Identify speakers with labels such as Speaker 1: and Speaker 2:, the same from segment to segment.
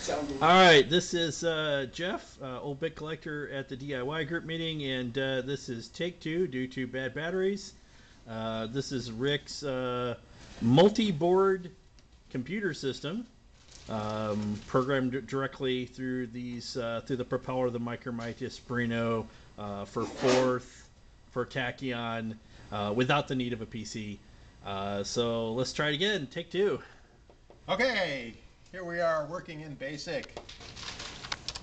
Speaker 1: Sounded
Speaker 2: All right, this is uh, Jeff, uh, old bit collector at the DIY group meeting, and uh, this is take two due to bad batteries. Uh, this is Rick's uh, multi-board computer system, um, programmed directly through these uh, through the propeller of the Micromite Espruino uh, for Forth, for Tachyon, uh, without the need of a PC. Uh, so let's try it again. Take two.
Speaker 3: Okay, here we are working in BASIC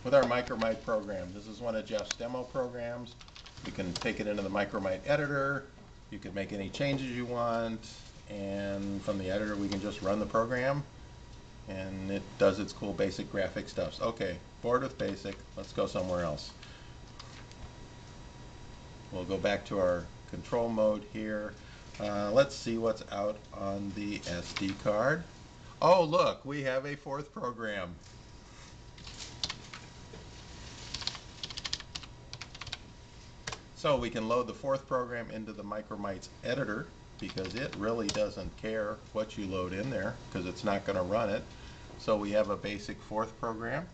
Speaker 3: with our Micromite program. This is one of Jeff's demo programs. You can take it into the Micromite editor. You can make any changes you want. And from the editor, we can just run the program. And it does its cool basic graphic stuff. Okay, bored with BASIC. Let's go somewhere else. We'll go back to our control mode here. Uh, let's see what's out on the SD card. Oh, look, we have a Forth program. So we can load the Forth program into the Micromite's editor because it really doesn't care what you load in there because it's not going to run it. So we have a basic Forth program.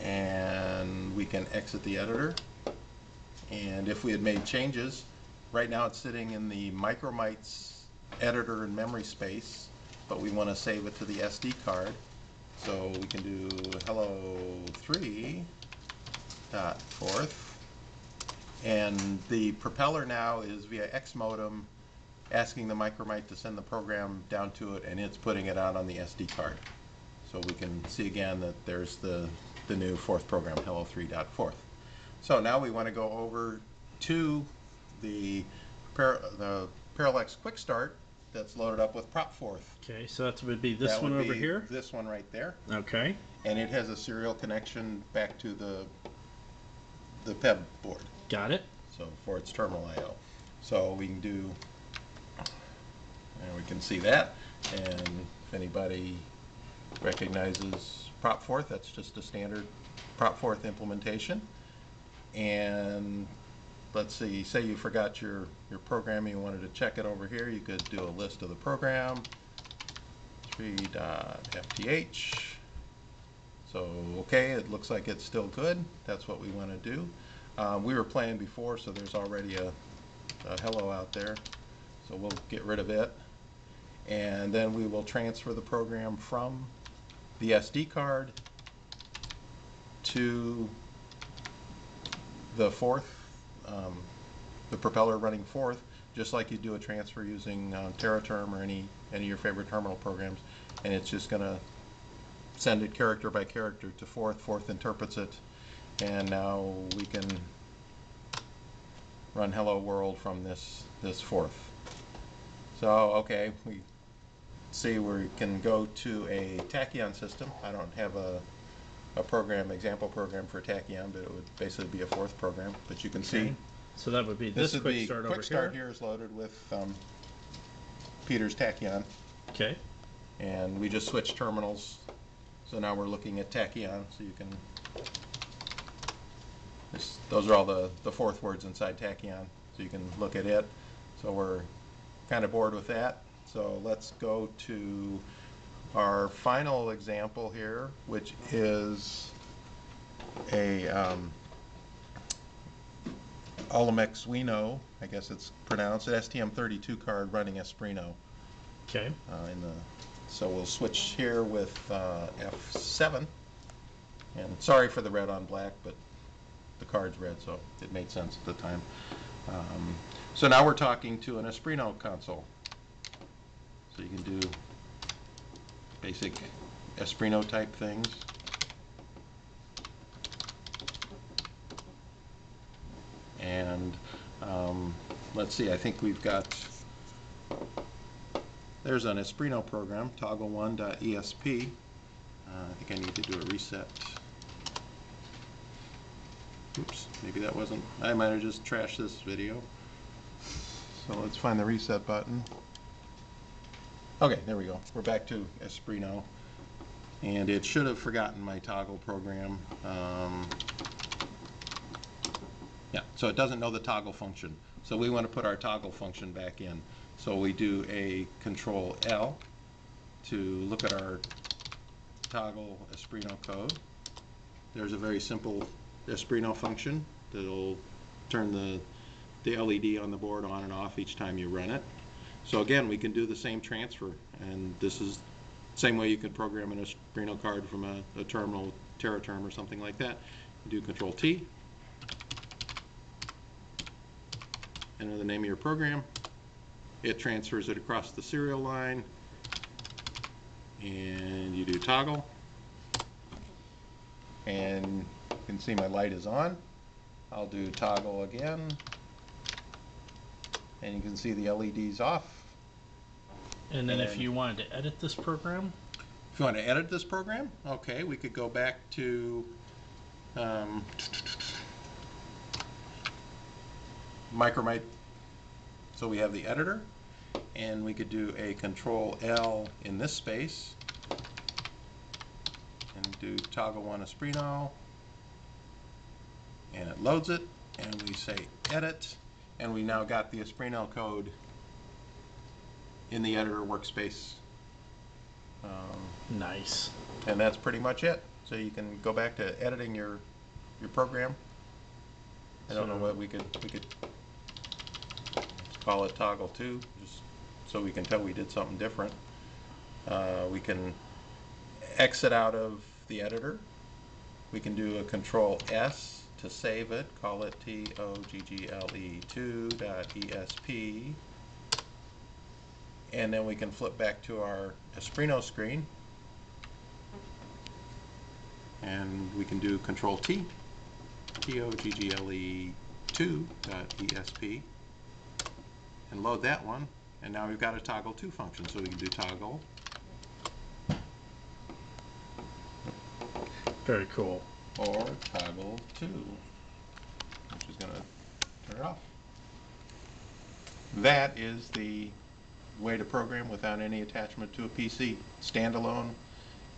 Speaker 3: And we can exit the editor. And if we had made changes, right now it's sitting in the Micromite's editor and memory space, but we want to save it to the SD card. So we can do hello 3 dot. And the propeller now is via X modem asking the Micromite to send the program down to it and it's putting it out on the SD card. So we can see again that there's the, the new Forth program, hello 3 dot Forth. So now we want to go over to the, the Parallax Quick Start that's loaded up with PropForth.
Speaker 2: Okay, so that would be this
Speaker 3: That
Speaker 2: one over here.
Speaker 3: This one right there.
Speaker 2: Okay.
Speaker 3: And it has a serial connection back to the the PEB board,
Speaker 2: Got it.
Speaker 3: so for its terminal I/O. So we can do, and we can see that. And if anybody recognizes PropForth, that's just a standard Prop Fourth implementation. And let's see, say you forgot your, your program, and you wanted to check it over here, you could do a list of the program, 3.fth. So, okay, it looks like it's still good, that's what we want to do. Uh, we were playing before, so there's already a, a hello out there, so we'll get rid of it. And then we will transfer the program from the SD card to the Forth, um, the propeller running forth, just like you do a transfer using uh, Tera Term or any, any of your favorite terminal programs. And it's just gonna send it character by character to Forth, Forth interprets it, and now we can run hello world from this, this forth. So, okay, we see we can go to a tachyon system. I don't have a, a program, example program for tachyon, but it would basically be a Forth program, but you can see.
Speaker 2: So that would be
Speaker 3: This
Speaker 2: this,
Speaker 3: is
Speaker 2: quick
Speaker 3: the
Speaker 2: start
Speaker 3: quick
Speaker 2: over
Speaker 3: start
Speaker 2: here.
Speaker 3: here is loaded with um, Peter's tachyon.
Speaker 2: Okay.
Speaker 3: And we just switched terminals. So now we're looking at tachyon, so you can, this, those are all the, the Forth words inside tachyon, so you can look at it. So we're kind of bored with that. So let's go to our final example here, which is a um, Olimex Wino, I guess it's pronounced, an STM32 card running Espruino.
Speaker 2: Okay.
Speaker 3: uh, in the, so we'll switch here with uh, F7. And sorry for the red on black, but the card's red, so it made sense at the time. Um, So now we're talking to an Espruino console. So you can do basic Espruino type things. And um, let's see, I think we've got there's an Espruino program, toggle1.esp. Uh, I think I need to do a reset. Oops, maybe that wasn't, I might have just trashed this video. So let's find the reset button. Okay, there we go. We're back to Espruino. And it should have forgotten my toggle program. Um, yeah, so it doesn't know the toggle function. So we want to put our toggle function back in. So we do a control L to look at our toggle Esprit code. There's a very simple Esprit function that'll turn the, the LED on the board on and off each time you run it. So again, we can do the same transfer, and this is same way you could program an Esprit card from a, a terminal, Tera Term or something like that. You do Control T, enter the name of your program. It transfers it across the serial line, and you do toggle. And you can see my light is on. I'll do toggle again. And you can see the LED's off.
Speaker 2: And then if
Speaker 3: And-
Speaker 2: you wanted to edit this program,
Speaker 3: If you want to edit this program, okay, we could go back to um, Micromite. So we have the editor, and we could do a Control L in this space, and do toggle one Espruino, and it loads it, and we say edit, and we now got the Espruino code in the editor workspace. Um,
Speaker 2: nice.
Speaker 3: and that's pretty much it. So you can go back to editing your, your program. I don't know what we could, we could call it toggle two, just so we can tell we did something different. Uh, we can exit out of the editor. We can do a control S to save it, call it T-O-G-G-L-E two dot ESP. And then we can flip back to our Espruino screen. And we can do Control T, T-O-G-G-L-E two dot ESP, and load that one. And now we've got a toggle two function, so we can do toggle.
Speaker 2: Very cool.
Speaker 3: Or toggle two, which is gonna turn it off. That is the way to program without any attachment to a PC, standalone,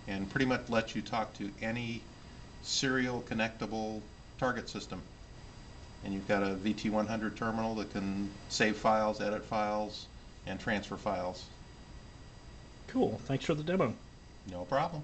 Speaker 3: and pretty much lets you talk to any serial connectable target system. And you've got a VT100 terminal that can save files, edit files, and transfer files.
Speaker 2: Cool. Thanks for the demo.
Speaker 3: No problem.